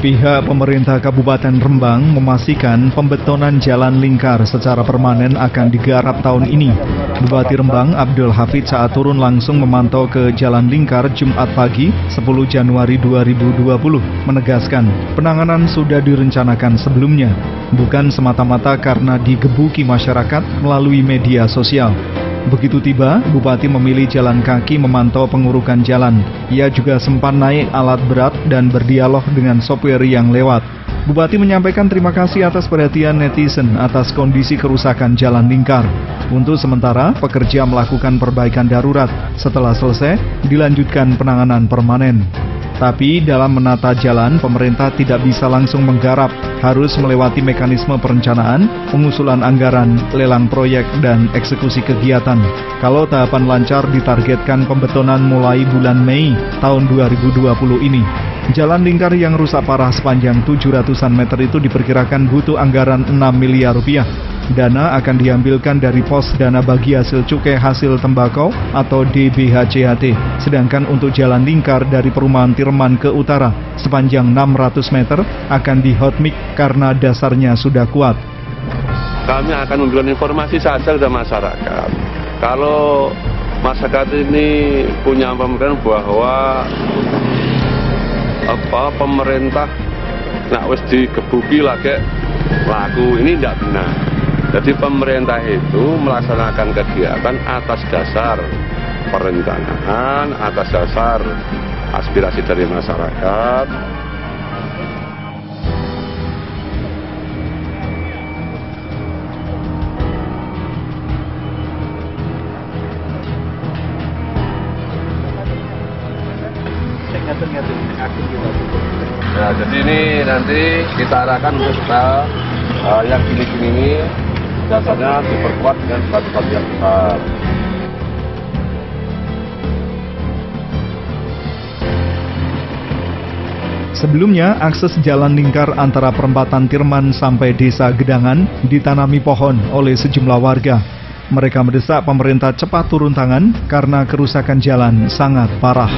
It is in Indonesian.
Pihak pemerintah Kabupaten Rembang memastikan pembetonan jalan lingkar secara permanen akan digarap tahun ini. Bupati Rembang Abdul Hafid saat turun langsung memantau ke jalan lingkar Jumat pagi 10 Januari 2020 menegaskan penanganan sudah direncanakan sebelumnya, bukan semata-mata karena digebuki masyarakat melalui media sosial. Begitu tiba, Bupati memilih jalan kaki memantau pengurukan jalan. Ia juga sempat naik alat berat dan berdialog dengan sopir yang lewat. Bupati menyampaikan terima kasih atas perhatian netizen atas kondisi kerusakan jalan lingkar. Untuk sementara, pekerja melakukan perbaikan darurat. Setelah selesai, dilanjutkan penanganan permanen. Tapi dalam menata jalan, pemerintah tidak bisa langsung menggarap, harus melewati mekanisme perencanaan, pengusulan anggaran, lelang proyek, dan eksekusi kegiatan. Kalau tahapan lancar ditargetkan pembetonan mulai bulan Mei tahun 2020 ini. Jalan lingkar yang rusak parah sepanjang 700-an meter itu diperkirakan butuh anggaran 6 miliar rupiah. Dana akan diambilkan dari pos dana bagi hasil cukai hasil tembakau atau DBHCHT. Sedangkan untuk jalan lingkar dari perumahan Tirman ke utara sepanjang 600 meter akan di hotmix karena dasarnya sudah kuat. Kami akan memberikan informasi saja kepada masyarakat. Kalau masyarakat ini punya pemikiran bahwa apa pemerintah nak wis digebuki lagi laku ini tidak benar. Jadi pemerintah itu melaksanakan kegiatan atas dasar perencanaan, atas dasar aspirasi dari masyarakat. Nah, jadi ini nanti kita arahkan untuk kita uh, yang gini-gini ini dasarnya diperkuat dengan batu-batu yang besar. Sebelumnya, akses jalan lingkar antara perempatan Tirman sampai desa Gedangan ditanami pohon oleh sejumlah warga. Mereka mendesak pemerintah cepat turun tangan karena kerusakan jalan sangat parah.